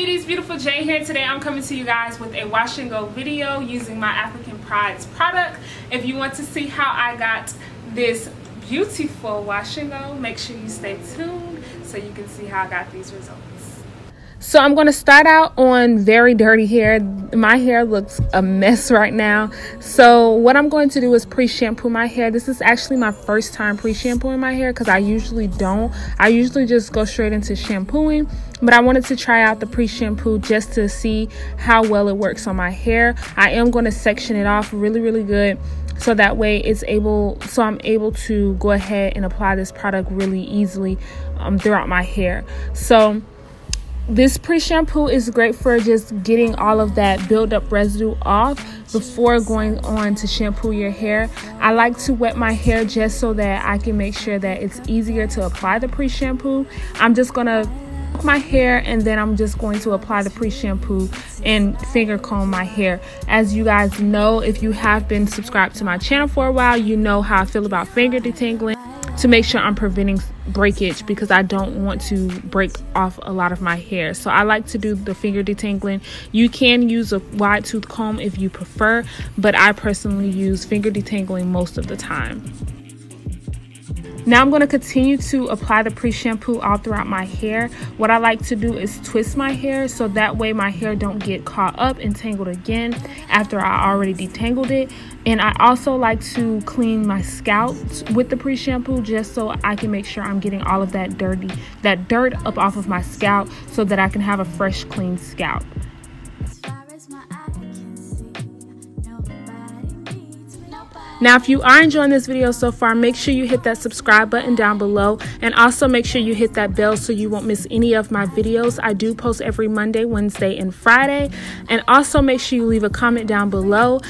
beauties beautiful Jay here today I'm coming to you guys with a wash and go video using my African Prides product if you want to see how I got this beautiful wash and go make sure you stay tuned so you can see how I got these results so I'm going to start out on very dirty hair. My hair looks a mess right now. So what I'm going to do is pre-shampoo my hair. This is actually my first time pre-shampooing my hair because I usually don't. I usually just go straight into shampooing. But I wanted to try out the pre-shampoo just to see how well it works on my hair. I am going to section it off really, really good so that way it's able so i'm able to go ahead and apply this product really easily um, throughout my hair so this pre-shampoo is great for just getting all of that build-up residue off before going on to shampoo your hair. I like to wet my hair just so that I can make sure that it's easier to apply the pre-shampoo. I'm just gonna my hair and then I'm just going to apply the pre-shampoo and finger comb my hair. As you guys know, if you have been subscribed to my channel for a while, you know how I feel about finger detangling to make sure I'm preventing breakage because I don't want to break off a lot of my hair. So I like to do the finger detangling. You can use a wide tooth comb if you prefer, but I personally use finger detangling most of the time. Now I'm going to continue to apply the pre-shampoo all throughout my hair. What I like to do is twist my hair so that way my hair don't get caught up and tangled again after I already detangled it. And I also like to clean my scalp with the pre-shampoo just so I can make sure I'm getting all of that dirty, that dirt up off of my scalp so that I can have a fresh clean scalp. Now, if you are enjoying this video so far, make sure you hit that subscribe button down below and also make sure you hit that bell so you won't miss any of my videos. I do post every Monday, Wednesday, and Friday. And also make sure you leave a comment down below.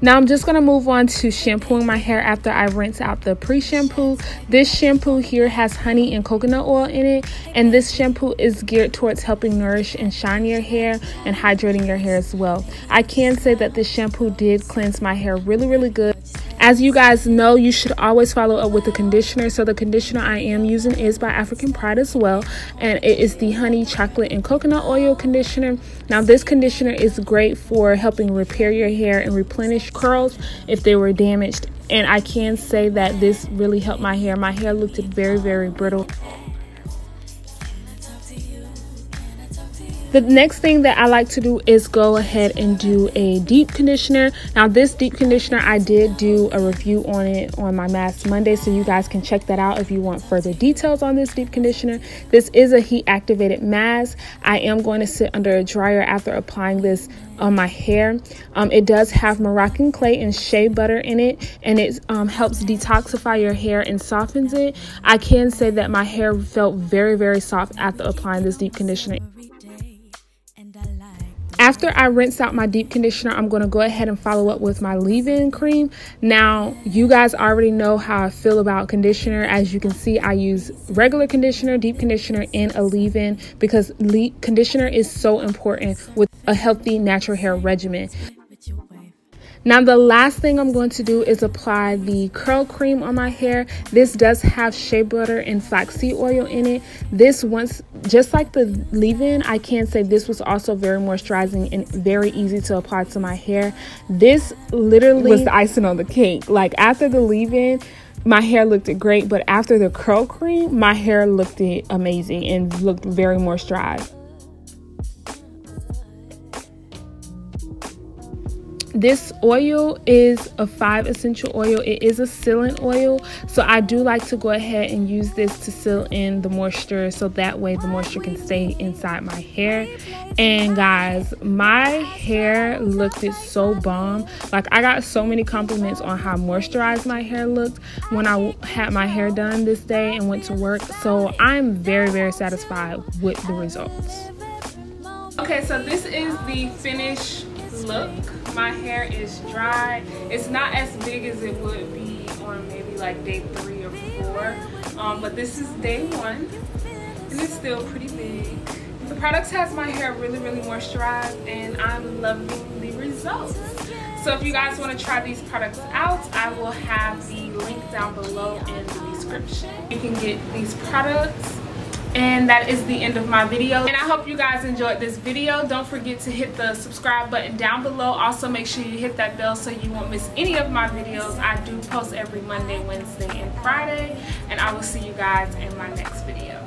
Now I'm just going to move on to shampooing my hair after I rinse out the pre-shampoo. This shampoo here has honey and coconut oil in it. And this shampoo is geared towards helping nourish and shine your hair and hydrating your hair as well. I can say that this shampoo did cleanse my hair really, really good. As you guys know, you should always follow up with the conditioner. So the conditioner I am using is by African Pride as well. And it is the honey, chocolate, and coconut oil conditioner. Now this conditioner is great for helping repair your hair and replenish curls if they were damaged. And I can say that this really helped my hair. My hair looked very, very brittle. The next thing that I like to do is go ahead and do a deep conditioner. Now this deep conditioner, I did do a review on it on my Mask Monday, so you guys can check that out if you want further details on this deep conditioner. This is a heat activated mask. I am going to sit under a dryer after applying this on my hair. Um, it does have Moroccan clay and shea butter in it, and it um, helps detoxify your hair and softens it. I can say that my hair felt very, very soft after applying this deep conditioner. After I rinse out my deep conditioner, I'm going to go ahead and follow up with my leave-in cream. Now, you guys already know how I feel about conditioner. As you can see, I use regular conditioner, deep conditioner, and a leave-in because conditioner is so important with a healthy natural hair regimen. Now the last thing I'm going to do is apply the curl cream on my hair. This does have shea butter and flaxseed oil in it. This once, just like the leave-in, I can say this was also very moisturizing and very easy to apply to my hair. This literally was the icing on the cake. Like after the leave-in, my hair looked great, but after the curl cream, my hair looked amazing and looked very moisturized. This oil is a five essential oil. It is a sealant oil. So i do like to go ahead and use this to seal in the moisture so that way the moisture can stay inside my hair. And guys my hair looked so bomb. Like i got so many compliments on how moisturized my hair looked when i had my hair done this day and went to work. So i'm very very satisfied with the results. Okay so this is the finished look my hair is dry it's not as big as it would be on maybe like day three or four. Um, but this is day one and it's still pretty big. The product has my hair really, really moisturized and I'm loving the results. So if you guys want to try these products out, I will have the link down below in the description. You can get these products and that is the end of my video. And i hope you guys enjoyed this video. Don't forget to hit the subscribe button down below. Also make sure you hit that bell so you won't miss any of my videos. I do post every monday wednesday and friday. And i will see you guys in my next video